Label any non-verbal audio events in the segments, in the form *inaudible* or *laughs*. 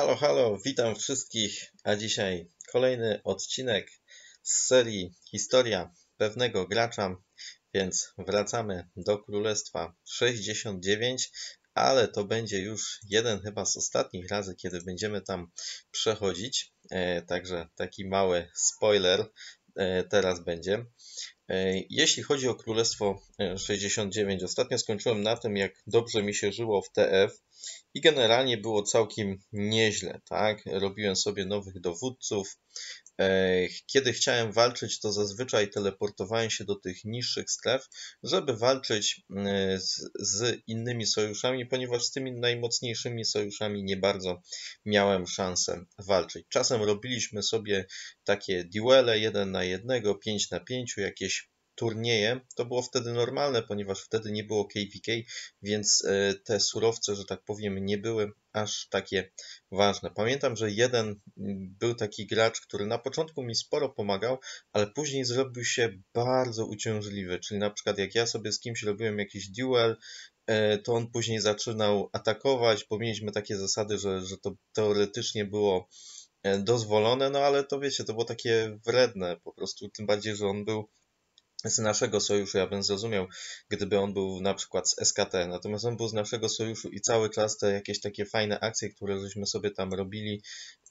Halo, halo, witam wszystkich, a dzisiaj kolejny odcinek z serii Historia pewnego gracza, więc wracamy do Królestwa 69, ale to będzie już jeden chyba z ostatnich razy, kiedy będziemy tam przechodzić, e, także taki mały spoiler e, teraz będzie. E, jeśli chodzi o Królestwo 69, ostatnio skończyłem na tym, jak dobrze mi się żyło w TF, i generalnie było całkiem nieźle, tak? Robiłem sobie nowych dowódców. E, kiedy chciałem walczyć, to zazwyczaj teleportowałem się do tych niższych stref, żeby walczyć e, z, z innymi sojuszami, ponieważ z tymi najmocniejszymi sojuszami nie bardzo miałem szansę walczyć. Czasem robiliśmy sobie takie duele 1 na 1, 5 na 5, jakieś turnieje, to było wtedy normalne, ponieważ wtedy nie było KVK, więc e, te surowce, że tak powiem, nie były aż takie ważne. Pamiętam, że jeden był taki gracz, który na początku mi sporo pomagał, ale później zrobił się bardzo uciążliwy, czyli na przykład jak ja sobie z kimś robiłem jakiś duel, e, to on później zaczynał atakować, bo mieliśmy takie zasady, że, że to teoretycznie było e, dozwolone, no ale to wiecie, to było takie wredne po prostu, tym bardziej, że on był z naszego sojuszu, ja bym zrozumiał, gdyby on był na przykład z SKT, natomiast on był z naszego sojuszu i cały czas te jakieś takie fajne akcje, które żeśmy sobie tam robili,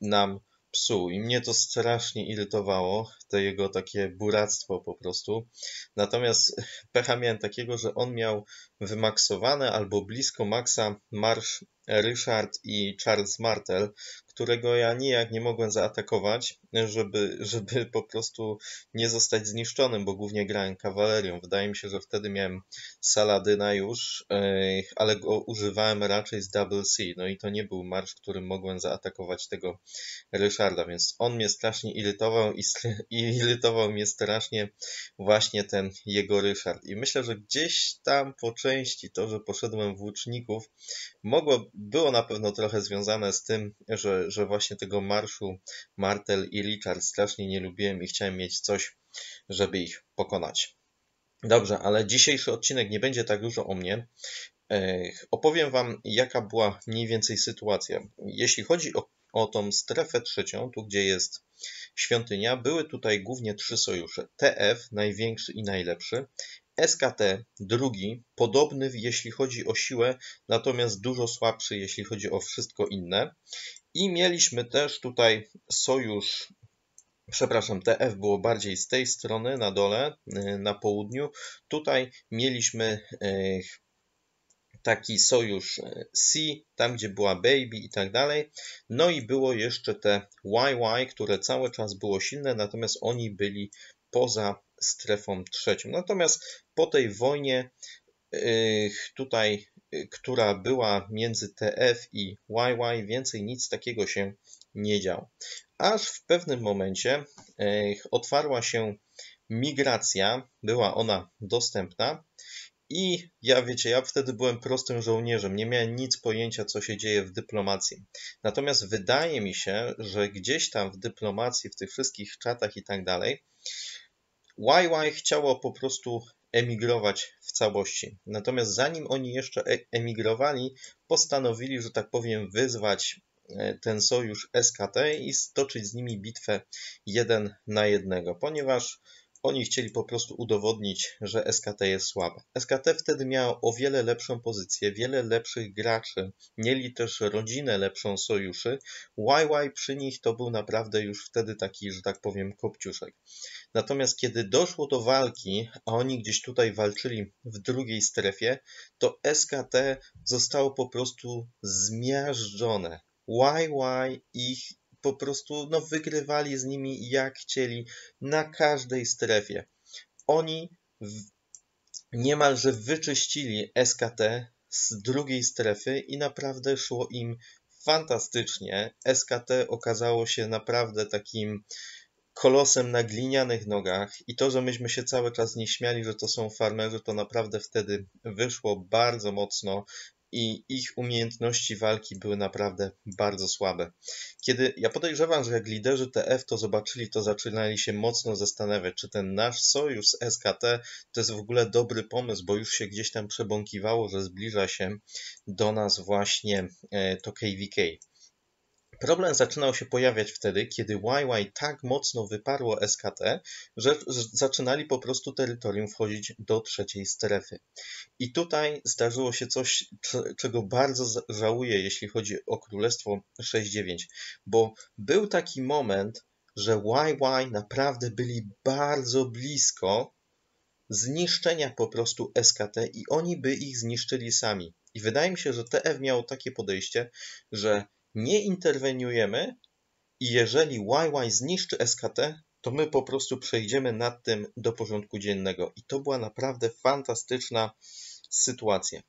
nam psuł i mnie to strasznie irytowało, to jego takie buractwo po prostu. Natomiast pecha miałem takiego, że on miał wymaksowane albo blisko maksa marsz Ryszard i Charles Martel, którego ja nijak nie mogłem zaatakować, żeby, żeby po prostu nie zostać zniszczonym, bo głównie grałem kawalerią. Wydaje mi się, że wtedy miałem Saladyna już, ale go używałem raczej z Double C. No i to nie był marsz, którym mogłem zaatakować tego Ryszarda, więc on mnie strasznie irytował i, i irytował mnie strasznie właśnie ten jego Ryszard. I myślę, że gdzieś tam po części to, że poszedłem w łuczników, mogło, było na pewno trochę związane z tym, że, że właśnie tego marszu Martel i Richard strasznie nie lubiłem i chciałem mieć coś, żeby ich pokonać. Dobrze, ale dzisiejszy odcinek nie będzie tak dużo o mnie. Opowiem Wam, jaka była mniej więcej sytuacja. Jeśli chodzi o, o tą strefę trzecią, tu gdzie jest świątynia, były tutaj głównie trzy sojusze. TF, największy i najlepszy, SKT drugi, podobny jeśli chodzi o siłę, natomiast dużo słabszy jeśli chodzi o wszystko inne. I mieliśmy też tutaj sojusz, przepraszam, TF było bardziej z tej strony na dole, y, na południu. Tutaj mieliśmy y, taki sojusz y, C, tam gdzie była Baby i tak dalej. No i było jeszcze te YY, które cały czas było silne, natomiast oni byli poza strefą trzecią. Natomiast po tej wojnie y, tutaj, y, która była między TF i YY, więcej nic takiego się nie działo. Aż w pewnym momencie y, otwarła się migracja, była ona dostępna i ja wiecie, ja wtedy byłem prostym żołnierzem, nie miałem nic pojęcia, co się dzieje w dyplomacji. Natomiast wydaje mi się, że gdzieś tam w dyplomacji, w tych wszystkich czatach i tak dalej, YY chciało po prostu emigrować w całości. Natomiast zanim oni jeszcze e, emigrowali, postanowili, że tak powiem, wyzwać e, ten sojusz SKT i stoczyć z nimi bitwę jeden na jednego, ponieważ oni chcieli po prostu udowodnić, że SKT jest słabe. SKT wtedy miało o wiele lepszą pozycję, wiele lepszych graczy, mieli też rodzinę lepszą sojuszy. YY przy nich to był naprawdę już wtedy taki, że tak powiem, kopciuszek. Natomiast kiedy doszło do walki, a oni gdzieś tutaj walczyli w drugiej strefie, to SKT zostało po prostu zmiażdżone. YY ich po prostu no, wygrywali z nimi jak chcieli na każdej strefie. Oni w, niemalże wyczyścili SKT z drugiej strefy i naprawdę szło im fantastycznie. SKT okazało się naprawdę takim kolosem na glinianych nogach i to, że myśmy się cały czas nie śmiali, że to są farmerzy, to naprawdę wtedy wyszło bardzo mocno i ich umiejętności walki były naprawdę bardzo słabe. Kiedy ja podejrzewam, że jak liderzy TF to zobaczyli, to zaczynali się mocno zastanawiać, czy ten nasz sojusz z SKT to jest w ogóle dobry pomysł, bo już się gdzieś tam przebąkiwało, że zbliża się do nas właśnie e, to KVK. Problem zaczynał się pojawiać wtedy, kiedy YY tak mocno wyparło SKT, że zaczynali po prostu terytorium wchodzić do trzeciej strefy. I tutaj zdarzyło się coś, czego bardzo żałuję, jeśli chodzi o Królestwo 6.9, bo był taki moment, że YY naprawdę byli bardzo blisko zniszczenia po prostu SKT i oni by ich zniszczyli sami. I wydaje mi się, że TF miał takie podejście, że nie interweniujemy i jeżeli YY zniszczy SKT, to my po prostu przejdziemy nad tym do porządku dziennego. I to była naprawdę fantastyczna sytuacja.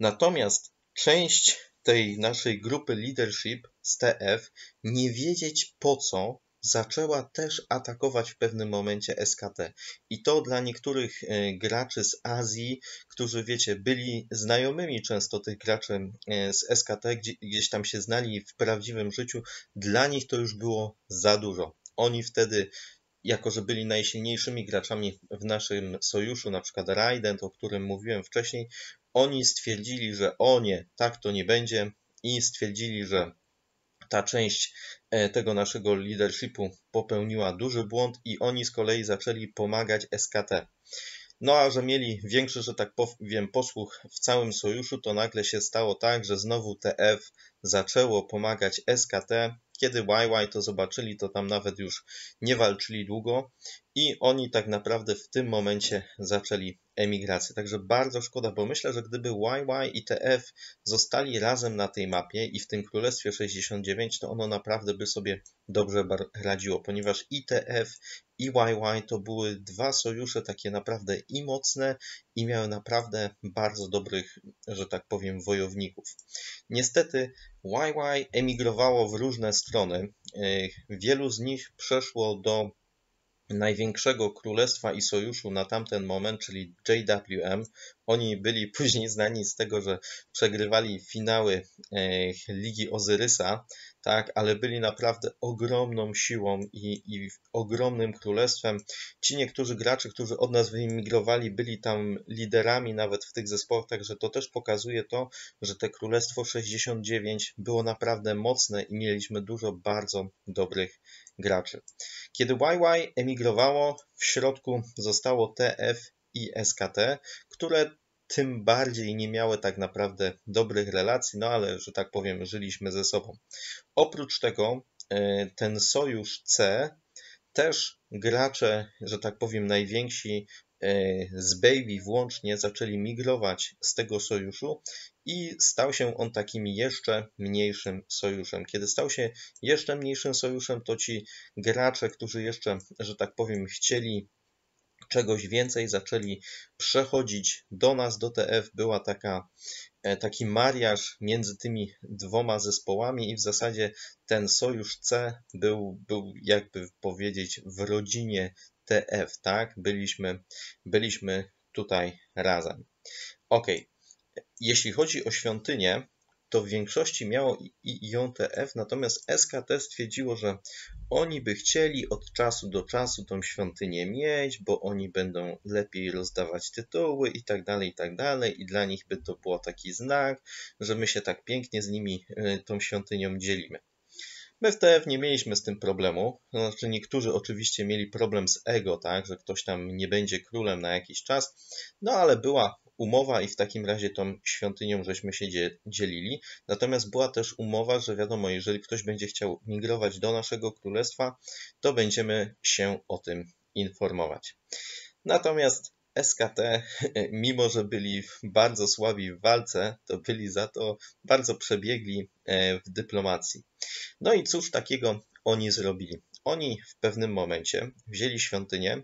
Natomiast część tej naszej grupy leadership z TF nie wiedzieć po co zaczęła też atakować w pewnym momencie SKT. I to dla niektórych e, graczy z Azji, którzy wiecie, byli znajomymi często tych graczy e, z SKT, gdzieś tam się znali w prawdziwym życiu, dla nich to już było za dużo. Oni wtedy jako że byli najsilniejszymi graczami w naszym sojuszu, na przykład Raiden, o którym mówiłem wcześniej, oni stwierdzili, że o nie, tak to nie będzie i stwierdzili, że ta część e, tego naszego leadershipu popełniła duży błąd i oni z kolei zaczęli pomagać SKT. No a że mieli większy, że tak powiem, posłuch w całym sojuszu, to nagle się stało tak, że znowu TF zaczęło pomagać SKT. Kiedy YY to zobaczyli, to tam nawet już nie walczyli długo i oni tak naprawdę w tym momencie zaczęli emigrację. Także bardzo szkoda, bo myślę, że gdyby YY i TF zostali razem na tej mapie i w tym Królestwie 69, to ono naprawdę by sobie dobrze radziło, ponieważ ITF i YY to były dwa sojusze takie naprawdę i mocne i miały naprawdę bardzo dobrych, że tak powiem, wojowników. Niestety YY emigrowało w różne strony. Wielu z nich przeszło do największego królestwa i sojuszu na tamten moment, czyli JWM. Oni byli *laughs* później znani z tego, że przegrywali finały Ligi Ozyrysa, tak, ale byli naprawdę ogromną siłą i, i ogromnym królestwem. Ci niektórzy gracze, którzy od nas wyemigrowali, byli tam liderami nawet w tych zespołach, także to też pokazuje to, że te Królestwo 69 było naprawdę mocne i mieliśmy dużo bardzo dobrych graczy. Kiedy YY emigrowało, w środku zostało TF i SKT, które tym bardziej nie miały tak naprawdę dobrych relacji, no ale, że tak powiem, żyliśmy ze sobą. Oprócz tego e, ten sojusz C też gracze, że tak powiem, najwięksi e, z Baby włącznie zaczęli migrować z tego sojuszu i stał się on takim jeszcze mniejszym sojuszem. Kiedy stał się jeszcze mniejszym sojuszem, to ci gracze, którzy jeszcze, że tak powiem, chcieli czegoś więcej, zaczęli przechodzić do nas, do TF. Była taka, e, taki mariaż między tymi dwoma zespołami i w zasadzie ten sojusz C był, był jakby powiedzieć w rodzinie TF, tak? Byliśmy, byliśmy tutaj razem. Ok, jeśli chodzi o świątynię, to w większości miało i IONTF, natomiast SKT stwierdziło, że oni by chcieli od czasu do czasu tą świątynię mieć, bo oni będą lepiej rozdawać tytuły i tak dalej, i tak dalej, i dla nich by to było taki znak, że my się tak pięknie z nimi y, tą świątynią dzielimy. My w TF nie mieliśmy z tym problemu, znaczy niektórzy oczywiście mieli problem z ego, tak, że ktoś tam nie będzie królem na jakiś czas, no ale była umowa i w takim razie tą świątynią żeśmy się dzielili. Natomiast była też umowa, że wiadomo, jeżeli ktoś będzie chciał migrować do naszego królestwa, to będziemy się o tym informować. Natomiast SKT, *laughs* mimo że byli bardzo słabi w walce, to byli za to bardzo przebiegli e, w dyplomacji. No i cóż takiego oni zrobili? Oni w pewnym momencie wzięli świątynię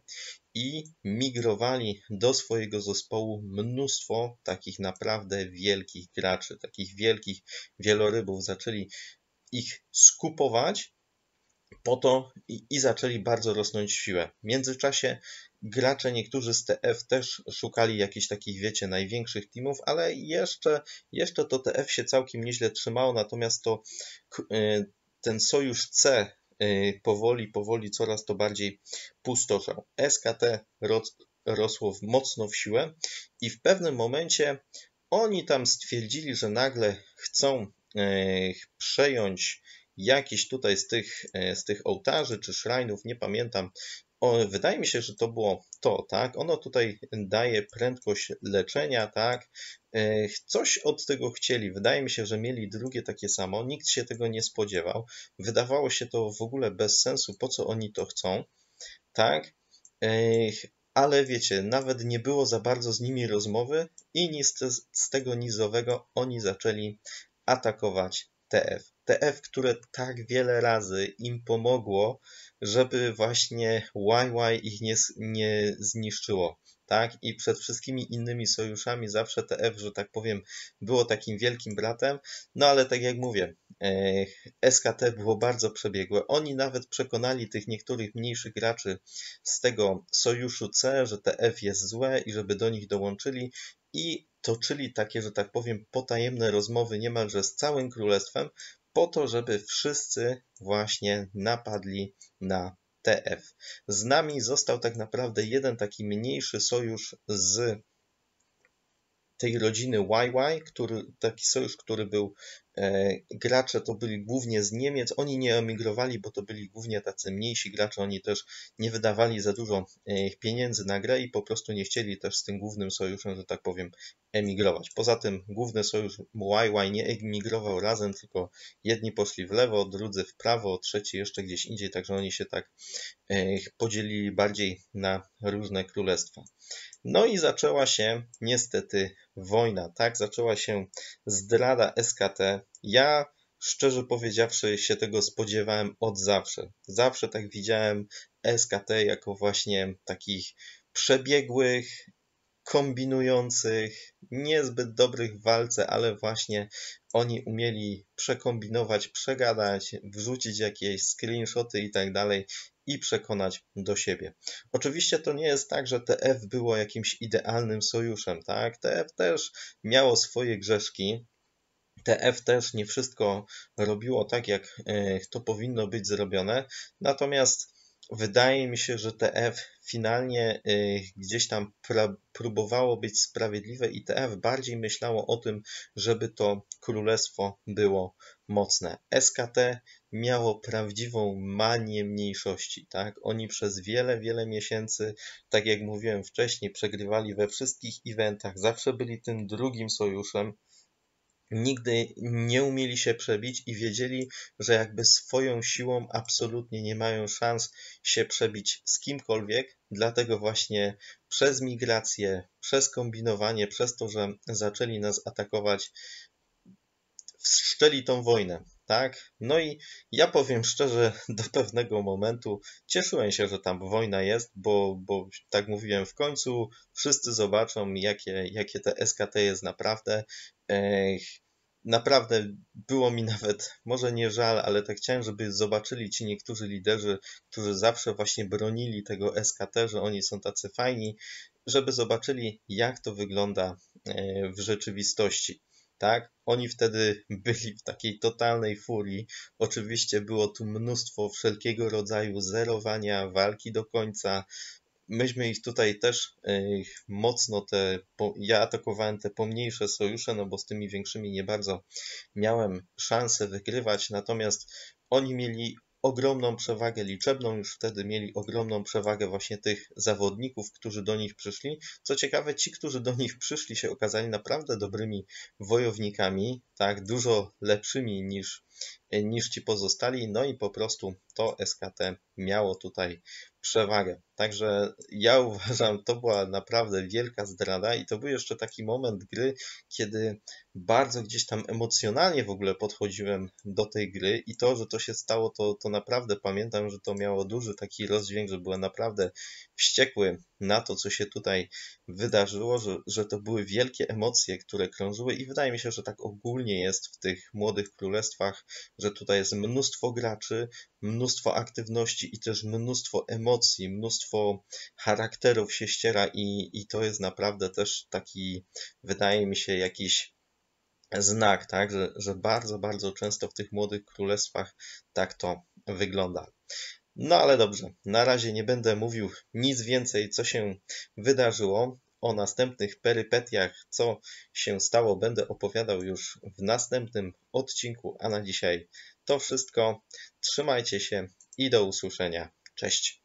i migrowali do swojego zespołu mnóstwo takich naprawdę wielkich graczy, takich wielkich wielorybów. Zaczęli ich skupować po to i, i, zaczęli bardzo rosnąć w siłę. W międzyczasie gracze, niektórzy z TF też szukali jakichś takich, wiecie, największych teamów, ale jeszcze, jeszcze to TF się całkiem nieźle trzymało, natomiast to y, ten sojusz C powoli, powoli coraz to bardziej pustoszał. SKT rosło mocno w siłę i w pewnym momencie oni tam stwierdzili, że nagle chcą y, przejąć jakiś tutaj z tych, e, z tych ołtarzy czy szrajnów, nie pamiętam, o, wydaje mi się, że to było to, tak? Ono tutaj daje prędkość leczenia, tak? E, coś od tego chcieli. Wydaje mi się, że mieli drugie takie samo. Nikt się tego nie spodziewał. Wydawało się to w ogóle bez sensu, po co oni to chcą, tak? E, ale wiecie, nawet nie było za bardzo z nimi rozmowy i nic z tego nizowego oni zaczęli atakować TF. TF, które tak wiele razy im pomogło, żeby właśnie YY ich nie, nie zniszczyło. Tak? I przed wszystkimi innymi sojuszami zawsze TF, że tak powiem, było takim wielkim bratem. No ale tak jak mówię, e, SKT było bardzo przebiegłe. Oni nawet przekonali tych niektórych mniejszych graczy z tego sojuszu C, że TF jest złe i żeby do nich dołączyli i toczyli takie, że tak powiem, potajemne rozmowy niemalże z całym królestwem, po to, żeby wszyscy właśnie napadli na TF. Z nami został tak naprawdę jeden taki mniejszy sojusz z tej rodziny YY, który, taki sojusz, który był, e, gracze to byli głównie z Niemiec, oni nie emigrowali, bo to byli głównie tacy mniejsi gracze, oni też nie wydawali za dużo e, pieniędzy na grę i po prostu nie chcieli też z tym głównym sojuszem, że tak powiem, emigrować. Poza tym główny sojusz YY nie emigrował razem, tylko jedni poszli w lewo, drudzy w prawo, trzeci jeszcze gdzieś indziej, także oni się tak e, podzielili bardziej na różne królestwa. No i zaczęła się niestety wojna, tak? Zaczęła się zdrada SKT. Ja szczerze powiedziawszy się tego spodziewałem od zawsze. Zawsze tak widziałem SKT jako właśnie takich przebiegłych, kombinujących, niezbyt dobrych w walce, ale właśnie oni umieli przekombinować, przegadać, wrzucić jakieś screenshoty i tak dalej i przekonać do siebie. Oczywiście to nie jest tak, że TF było jakimś idealnym sojuszem, tak? TF też miało swoje grzeszki, TF też nie wszystko robiło tak, jak e, to powinno być zrobione, natomiast wydaje mi się, że TF finalnie y, gdzieś tam próbowało być sprawiedliwe i TF bardziej myślało o tym, żeby to królestwo było mocne. SKT miało prawdziwą manię mniejszości, tak? Oni przez wiele, wiele miesięcy, tak jak mówiłem wcześniej, przegrywali we wszystkich eventach, zawsze byli tym drugim sojuszem, nigdy nie umieli się przebić i wiedzieli, że jakby swoją siłą absolutnie nie mają szans się przebić z kimkolwiek, dlatego właśnie przez migrację, przez kombinowanie, przez to, że zaczęli nas atakować, wszczęli tą wojnę, tak? No i ja powiem szczerze, *laughs* do pewnego momentu cieszyłem się, że tam wojna jest, bo, bo tak mówiłem, w końcu wszyscy zobaczą, jakie, jakie te SKT jest naprawdę. Ech, naprawdę było mi *laughs* nawet, może nie żal, ale tak chciałem, żeby zobaczyli ci niektórzy liderzy, którzy zawsze właśnie bronili tego SKT, że oni są tacy fajni, żeby zobaczyli, jak to wygląda e, w rzeczywistości. Tak? Oni wtedy *laughs* byli w takiej totalnej furii. Oczywiście było tu mnóstwo wszelkiego rodzaju zerowania, walki do końca, myśmy ich tutaj też e, mocno te, ja atakowałem te pomniejsze sojusze, no bo z tymi większymi nie bardzo miałem szansę wygrywać, natomiast oni mieli ogromną przewagę liczebną, już wtedy mieli ogromną przewagę właśnie tych zawodników, którzy do nich przyszli. Co ciekawe, ci, którzy do nich przyszli, się okazali naprawdę dobrymi wojownikami, tak, dużo lepszymi niż, niż ci pozostali, no i po prostu to SKT miało tutaj przewagę. Także ja *laughs* uważam, to była naprawdę wielka zdrada i to był jeszcze taki moment gry, kiedy bardzo gdzieś tam emocjonalnie w ogóle podchodziłem do tej gry i to, że to się stało, to, to naprawdę pamiętam, że to miało duży taki rozdźwięk, że byłem naprawdę wściekły na to, co się tutaj wydarzyło, że, że to były wielkie emocje, które krążyły i wydaje mi się, że tak ogólnie jest w tych młodych królestwach, że tutaj jest mnóstwo graczy, mnóstwo aktywności i też mnóstwo emocji, mnóstwo charakterów się ściera i, i to jest naprawdę też taki, wydaje mi się, jakiś znak, tak, że, że bardzo, bardzo często w tych młodych królestwach tak to wygląda. No ale dobrze, na razie nie będę mówił nic więcej, co się wydarzyło. O następnych perypetiach, co się stało, będę opowiadał już w następnym odcinku, a na dzisiaj to wszystko. Trzymajcie się i do usłyszenia. Cześć.